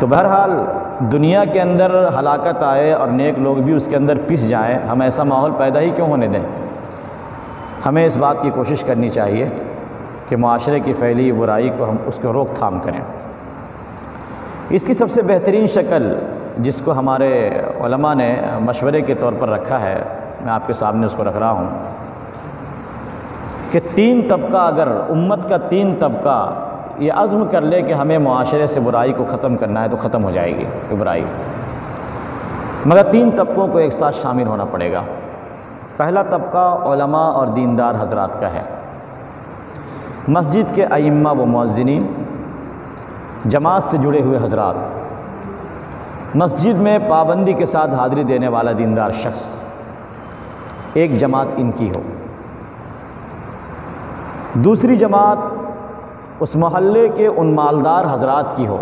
तो बहरहाल, दुनिया के अंदर हलाकत आए और नेक लोग भी उसके अंदर पिस जाएँ, हम ऐसा माहौल पैदा ही क्यों होने दें? हमें इस बात की कोशिश करनी चाहिए कि माशरे की फैली, बुराई को हम, उसको रोकथाम करें। इसकी सबसे बेहतरीन शक्ल जिसको हमारे उलमा ने मशवरे के तौर पर रखा है, मैं आपके सामने उसको रख रहा हूँ कि तीन तबका, अगर उम्मत का तीन तबका ये अज़्म कर ले कि हमें माशरे से बुराई को ख़त्म करना है तो ख़त्म हो जाएगी ये बुराई। मगर तीन तबकों को एक साथ शामिल होना पड़ेगा। पहला तबका उलमा और दीनदार हजरात का है। मस्जिद के अइम्मा व मौज़िन जमात से जुड़े हुए हजरात। मस्जिद में पाबंदी के साथ हाज़िरी देने वाला दीनदार शख्स, एक जमात इनकी हो। दूसरी जमात उस मोहल्ले के उन मालदार हजरात की हो,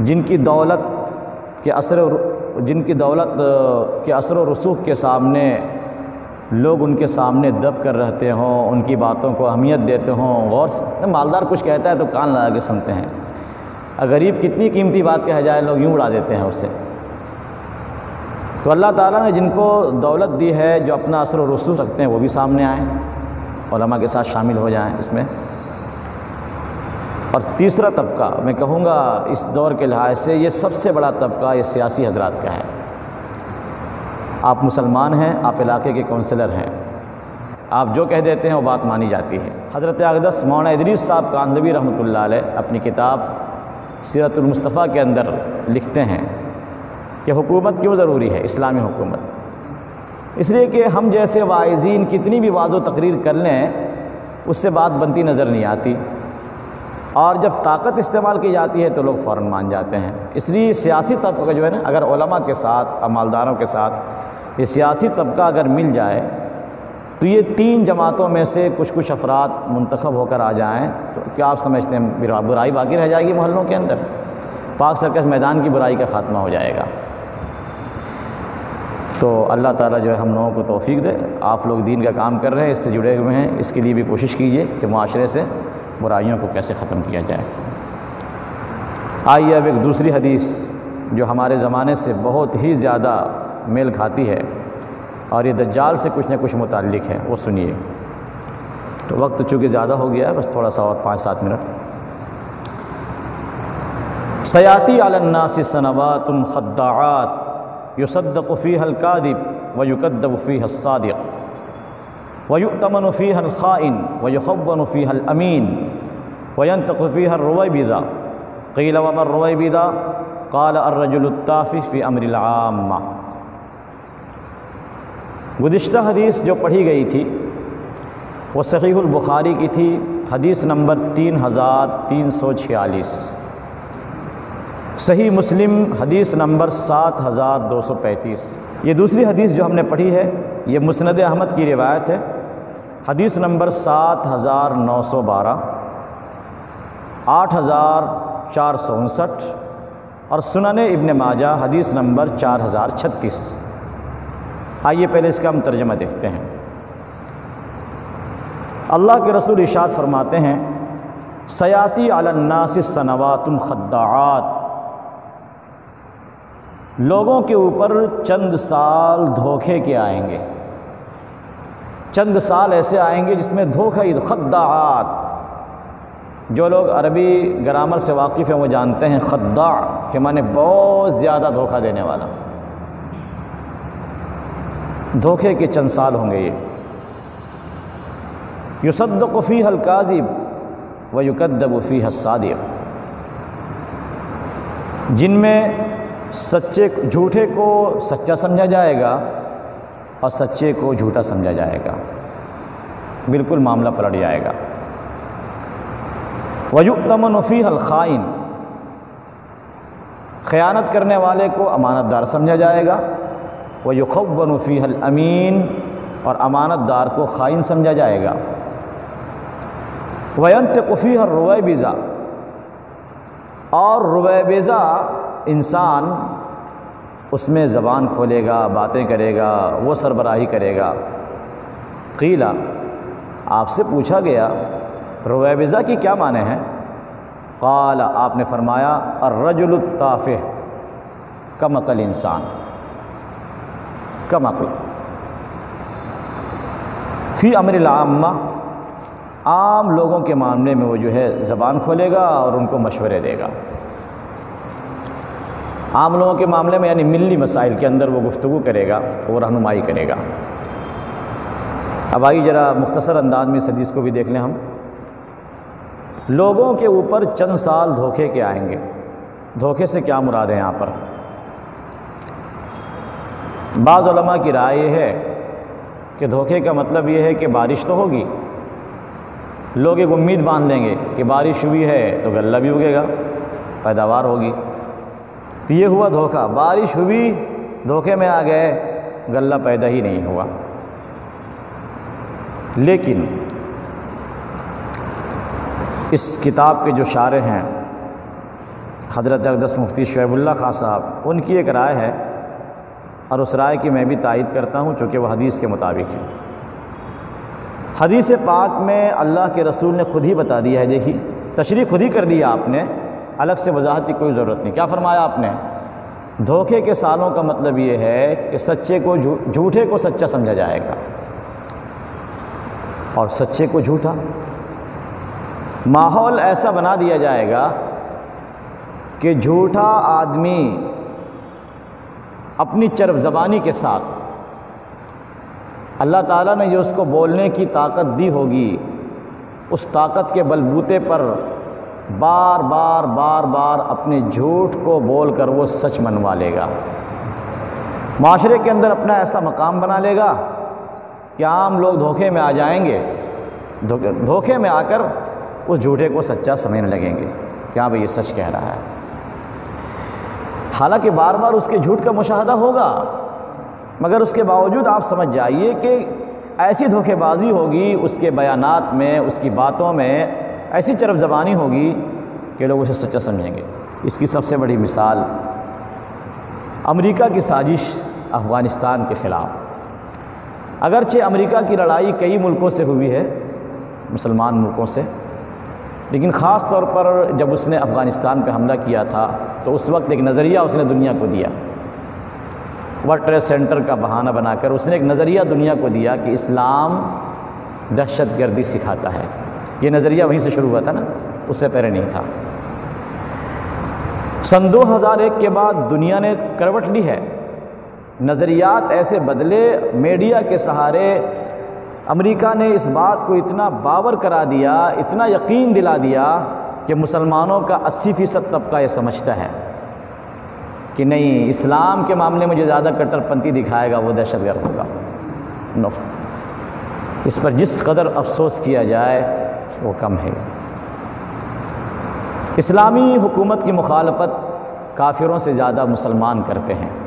जिनकी दौलत के असर जिनकी दौलत के असर रसूख के सामने लोग उनके सामने दब कर रहते हों, उनकी बातों को अहमियत देते हों, गौर से मालदार कुछ कहता है तो कान लगा के सुनते हैं। गरीब कितनी कीमती बात कह जाए, लोग यूँ उड़ा देते हैं उससे तो अल्लाह ताला ने जिनको दौलत दी है, जो अपना असर रसूख रखते हैं, वो भी सामने आएँ के साथ शामिल हो जाएँ इसमें। और तीसरा तबका, मैं कहूँगा इस दौर के लिहाज से ये सबसे बड़ा तबका ये सियासी हजरात का है। आप मुसलमान हैं, आप इलाके के काउंसलर हैं। आप जो कह देते हैं वो बात मानी जाती है। हज़रत अकदस मौना इदरीस साहब रहमतुल्लाह अलैह अपनी किताब सीरतुलमुस्तफ़ा के अंदर लिखते हैं कि हुकूमत क्यों ज़रूरी है? इस्लामी हुकूमत। इसलिए कि हम जैसे वाइजीन कितनी भी वाजो तकरीर कर लें, उससे बात बनती नज़र नहीं आती। और जब ताकत इस्तेमाल की जाती है तो लोग फ़ौर मान जाते हैं। इसलिए सियासी तबका जो है ना, अगर ओलमा के साथ, अमालदारों के साथ ये सियासी तबका अगर मिल जाए तो ये तीन जमातों में से कुछ कुछ अफराद मंतखब होकर आ जाएँ तो क्या आप समझते हैं बुराई बाकी रह जाएगी मोहल्लों के अंदर? पाक सर्कस मैदान की बुराई का ख़ात्मा हो जाएगा। तो अल्लाह ताला जो है हम लोगों को तौफीक दे। आप लोग दीन का काम कर रहे हैं, इससे जुड़े हुए हैं, इसके लिए भी कोशिश कीजिए कि माशरे से बुराइयों को कैसे ख़त्म किया जाए। आइए अब एक दूसरी हदीस जो हमारे ज़माने से बहुत ही ज़्यादा मेल खाती है और ये दज्जाल से कुछ ना कुछ मुतल है, वो सुनिए। तो वक्त चूँकि ज़्यादा हो गया है, बस थोड़ा सा और पाँच सात मिनट। सयाती अलन्नासी सनवातुन खद्दाआत युसद्दक़फ़ी हल्कादिब व युकद्दफ़ी हसादिक़ वयुतमन फ़ी हल ख़ाइन व युखवन अमीन वयनतफ़ी हर रवैबिदा क़ील वमर रवैबिदा काल अर्रजुलताफ़ी फ़ी अमरआमा गुज्त हदीस जो पढ़ी गई थी वो सहीहुल बुखारी की थी हदीस नंबर तीन हज़ार तीन सौ छियालीस सही मुस्लिम हदीस नंबर सात हज़ार दो सौ पैंतीस ये दूसरी हदीस जो हमने पढ़ी है ये मुस्ंद अहमद की रिवायत है हदीस नंबर सात हज़ार नौ सौ बारह, आठ हज़ार चार सौ उनसठ और सुनन इब्न माजा हदीस नंबर चार हज़ार छत्तीस। आइए पहले इसका हम तर्जमा देखते हैं। अल्लाह के रसूल इशाद फरमाते हैं, सयाती अलन्नास सनवातुल खद्दाआत। लोगों के ऊपर चंद साल धोखे के आएँगे। चंद साल ऐसे आएँगे जिसमें धोखा ही जो लोग अरबी ग्रामर से वाकिफ़ हैं, वो जानते हैं खद्दा, के माने बहुत ज़्यादा धोखा देने वाला। धोखे के चंद साल होंगे ये। युसद्दफ़ी हल्काजिब व युकद्दबफ़ी हसादिब जिनमें सच्चे झूठे को सच्चा समझा जाएगा और सच्चे को झूठा समझा जाएगा। बिल्कुल मामला पलट जाएगा। वयुतमनफ़ी हलखाइन ख़यानत करने वाले को अमानतदार समझा जाएगा। वयुखवनफ़ी हल अमीन, और अमानतदार को खाइन समझा जाएगा। वयंत कुफ़ी हर रुवैबिज़ा, और रुवैबिज़ा इंसान उसमें ज़बान खोलेगा, बातें करेगा, वो सरबराही करेगा। कीला आपसे पूछा गया, रुवैबिज़ा की क्या माने हैं? काल, आपने फरमाया और रजुलताफ़ कम अकल इंसान। कम अकल। फ़ी अमर आम्मा, आम लोगों के मामले में वो जो है, ज़बान खोलेगा और उनको मशवरे देगा। आम लोगों के मामले में, यानी मिली मसाइल के अंदर वो गुफ्तु करेगा वो रहनुमाई करेगा। अब आइए ज़रा मुख्तसर अंदाज में इस हदीस को भी देख लें हम। लोगों के ऊपर चंद साल धोखे के आएँगे। धोखे से क्या मुराद है यहाँ पर? बाज़ा की राय ये है कि धोखे का मतलब ये है कि बारिश तो होगी। लोग एक उम्मीद बाँध देंगे कि बारिश हुई है तो गल्ला भी उगेगा, पैदावार होगी। तो ये हुआ धोखा। बारिश हुई, धोखे में आ गए, गल्ला पैदा ही नहीं हुआ। लेकिन इस किताब के जो शारे हैं हज़रत अकदस मुफ्ती शुएबुल्ला खां साहब उनकी एक राय है और उस राय की मैं भी तायद करता हूँ चूँकि वह हदीस के मुताबिक है। हदीस पाक में अल्लाह के रसूल ने खुद ही बता दिया है देखिए तशरी खुद ही कर दिया आपने अलग से वजाहत की कोई ज़रूरत नहीं। क्या फरमाया आपने? धोखे के सालों का मतलब ये है कि सच्चे को झूठे जू, को सच्चा समझा जाएगा। और सच्चे को झूठा। माहौल ऐसा बना दिया जाएगा कि झूठा आदमी अपनी चरफ ज़बानी के साथ, अल्लाह ताला ने जो उसको बोलने की ताकत दी होगी, उस ताकत के बलबूते पर बार बार बार बार अपने झूठ को बोलकर वो सच मनवा लेगा। माशरे के अंदर अपना ऐसा मकाम बना लेगा कि आम लोग धोखे में आ जाएँगे? धोखे धोखे में आकर उस झूठे को सच्चा समझने लगेंगे। क्या भाई ये सच कह रहा है? हालाँकि बार बार उसके झूठ का मुशाहदा होगा, मगर उसके बावजूद आप समझ जाइए कि ऐसी धोखेबाजी होगी, उसके बयानात में, उसकी बातों में ऐसी चरफ ज़बानी होगी कि लोग उसे सच्चा समझेंगे। इसकी सबसे बड़ी मिसाल अमेरिका की साजिश अफ़गानिस्तान के ख़िलाफ़। अगरचे अमेरिका की लड़ाई कई मुल्कों से हुई है, मुसलमान मुल्कों से। लेकिन ख़ास तौर पर जब उसने अफ़गानिस्तान पर हमला किया था तो उस वक्त एक नज़रिया उसने दुनिया को दिया। वर्ल्ड ट्रेड सेंटर का बहाना बनाकर उसने एक नज़रिया दुनिया को दिया कि इस्लाम दहशत गर्दी सिखाता है। ये नज़रिया वहीं से शुरू हुआ था ना, उससे पहले नहीं था। सन 2001 के बाद दुनिया ने करवट ली है। नज़रियात ऐसे बदले मीडिया के सहारे अमेरिका ने इस बात को इतना बावर करा दिया, इतना यकीन दिला दिया कि मुसलमानों का 80 फ़ीसद तबका ये समझता है कि नहीं, इस्लाम के मामले में जो ज़्यादा कट्टरपंथी दिखाएगा वो दहशत गर्द होगा। नो इस पर जिस कदर अफसोस किया जाए, वो कम है। इस्लामी हुकूमत की मुखालफत काफिरों से ज़्यादा मुसलमान करते हैं।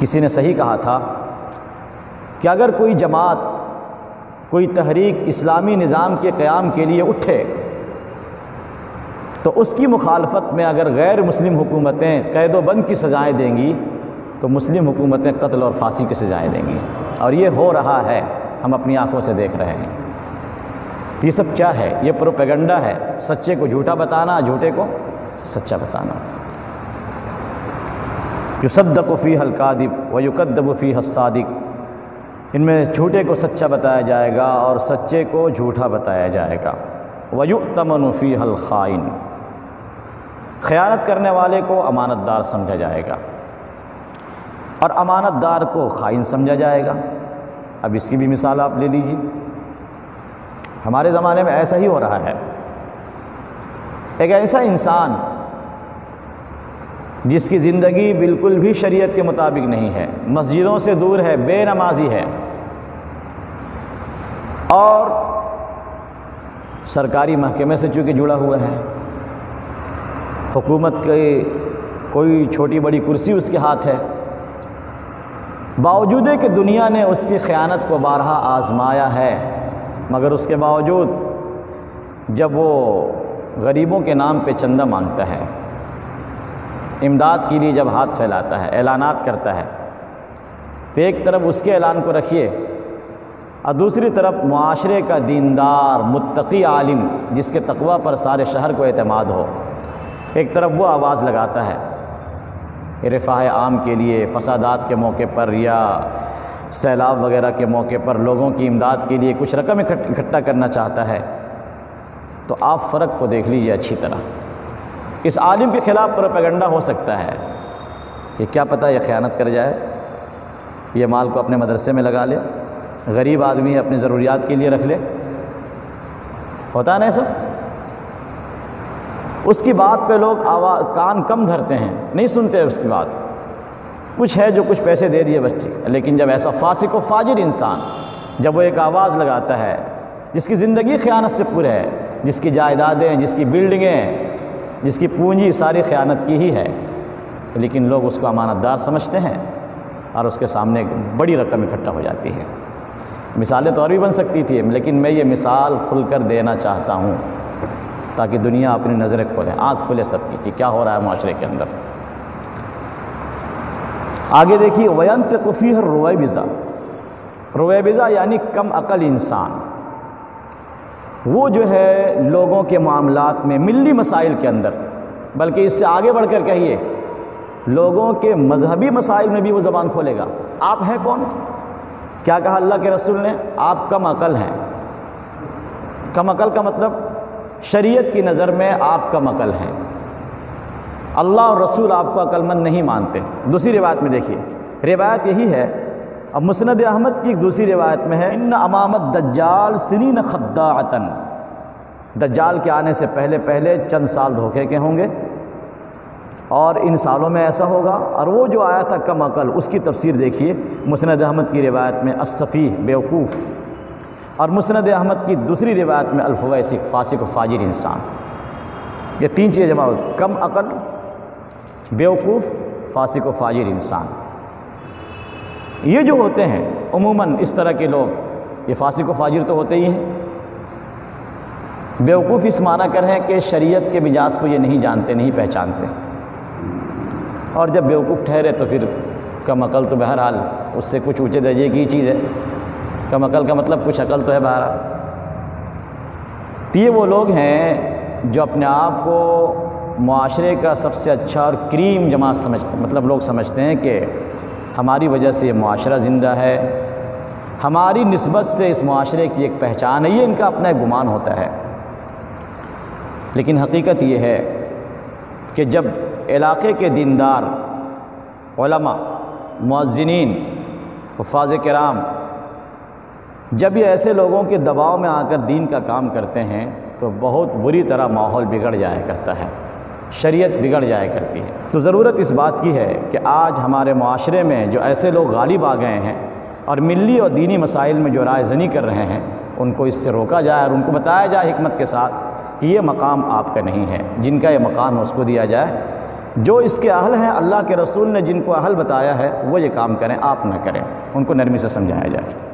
किसी ने सही कहा था कि अगर कोई जमात, कोई तहरीक इस्लामी निज़ाम के क़्याम के लिए उठे तो उसकी मुखालफत में अगर गैर मुस्लिम हुकूमतें कैदोबंद की सज़ाएँ देंगी तो मुस्लिम हुकूमतें कत्ल और फांसी की सज़ाएँ देंगी। और ये हो रहा है, हम अपनी आँखों से देख रहे हैं। ये सब क्या है? ये प्रोपेगंडा है। सच्चे को झूठा बताना, झूठे को सच्चा बताना। युसद्दक़फ़ी हल्कादिब व युकद्दबफ़ी हसादिक इनमें झूठे को सच्चा बताया जाएगा और सच्चे को झूठा बताया जाएगा। वयुतमनफ़ी हल ख़ाइन ख़यानत करने वाले को अमानतदार समझा जाएगा और अमानतदार को खाइन समझा जाएगा। अब इसकी भी मिसाल आप ले लीजिए। हमारे ज़माने में ऐसा ही हो रहा है। एक ऐसा इंसान जिसकी ज़िंदगी बिल्कुल भी शरीयत के मुताबिक नहीं है। मस्जिदों से दूर है, बेनमाजी है। और सरकारी महकमे से चूँकि जुड़ा हुआ है, हुकूमत के कोई छोटी बड़ी कुर्सी उसके हाथ है। बावजूद कि दुनिया ने उसकी ख़यानत को बारहा आजमाया है, मगर उसके बावजूद जब वो गरीबों के नाम पे चंदा माँगता है इमदाद के लिए जब हाथ फैलाता है, ऐलानात करता है तो एक तरफ़ उसके ऐलान को रखिए और दूसरी तरफ़ माशरे का दीनदार, मुत्तकी आलिम, जिसके तकवा पर सारे शहर को अतमाद हो, एक तरफ़ वो आवाज़ लगाता है रफ़ाह आम के लिए, फसादात के मौके पर या सैलाब वगैरह के मौके पर लोगों की इमदाद के लिए कुछ रकम इकट्ठा करना चाहता है तो आप फ़र्क को देख लीजिए अच्छी तरह। इस आलिम के ख़िलाफ़ प्रोपेगंडा हो सकता है। कि क्या पता ये ख़यानत कर जाए? ये माल को अपने मदरसे में लगा ले, गरीब आदमी अपनी ज़रूरियात के लिए रख ले। होता है ना सब? उसकी बात पे लोग आवा, कान कम धरते हैं, नहीं सुनते उसकी बात। कुछ है जो कुछ पैसे दे दिए बच्चे लेकिन जब ऐसा फासिक व फाजिर इंसान, जब वो एक आवाज़ लगाता है, जिसकी ज़िंदगी ख़यानत से पूरे है, जिसकी जायदादें जिसकी बिल्डिंगें जिसकी पूंजी सारी ख़यानत की ही है, लेकिन लोग उसको अमानतदार समझते हैं और उसके सामने बड़ी रकम इकट्ठा हो जाती है। मिसालें तो और भी बन सकती थी, लेकिन मैं ये मिसाल खुलकर देना चाहता हूँ ताकि दुनिया अपनी नज़रें खोले, आँख खुले सबकी कि क्या हो रहा है माशरे के अंदर। आगे देखिए वयंत कुफ़ी हर रोबिज़ा रोबिज़ा यानी कम अकल इंसान। वो जो है लोगों के मामलात में मिली मसाइल के अंदर। बल्कि इससे आगे बढ़कर कहिए, लोगों के मजहबी मसाइल में भी वो ज़बान खोलेगा। आप हैं कौन? क्या कहा अल्लाह के रसूल ने? आप कम अकल हैं। कम अकल का मतलब शरीयत की नज़र में आप कम अकल हैं। अल्लाह और रसूल आपको अकलमंद नहीं मानते। दूसरी रिवायत में देखिए। रिवायत यही है अब मुसनद अहमद की एक दूसरी रिवायत में है इन अमामत दज्जाल सिनी न खद्दातन दज्जाल के आने से पहले पहले चंद साल धोखे के होंगे, और इन सालों में ऐसा होगा। और वो जो आया था कम अकल, उसकी तफसीर देखिए, मुसनद अहमद की रिवायत में असफ़ी बेवकूफ़। और मुसनद अहमद की दूसरी रिवायत में अल्फवैसिक फ़ासिक फाजिर इंसान। ये तीन चीज़ें जमा कम अकल, बेवकूफ़, फ़ासिक फाजिर इंसान। ये जो होते हैं, उमूमन इस तरह के लोग, ये फ़ासिक फाजिर तो होते ही हैं। बेवकूफ़ इस माना कर हैं कि शरीयत के मिजाज को ये नहीं जानते, नहीं पहचानते। और जब बेवकूफ़ ठहरे तो फिर कम अकल तो बहरहाल उससे कुछ ऊँचे दर्जे की चीज़ है। कम अकल का मतलब कुछ अकल तो है बहरहाल। तो ये वो लोग हैं जो अपने आप को माशरे का सबसे अच्छा और क्रीम जमात समझते मतलब लोग समझते हैं कि हमारी वजह से ये माशरा ज़िंदा है। हमारी नस्बत से इस माशरे की एक पहचान है, ये इनका अपना एक गुमान होता है। लेकिन हकीकत ये है कि जब इलाके के दीनदार मज्जिन हफाज कराम, जब ये ऐसे लोगों के दबाव में आकर दीन का काम करते हैं तो बहुत बुरी तरह माहौल बिगड़ जाया करता है। शरीयत बिगड़ जाया करती है। तो ज़रूरत इस बात की है कि आज हमारे माशरे में जो ऐसे लोग गालिब आ गए हैं और मिली और दीनी मसाइल में जो राय जनी कर रहे हैं, उनको इससे रोका जाए और उनको बताया जाए हमत के साथ कि ये मकाम आपका नहीं है, जिनका ये मकाम है उसको दिया जाए। जो इसके अहल हैं, अल्लाह के रसूल ने जिनको अहल बताया है, वो ये काम करें, आप न करें। उनको नरमी से समझाया जाए।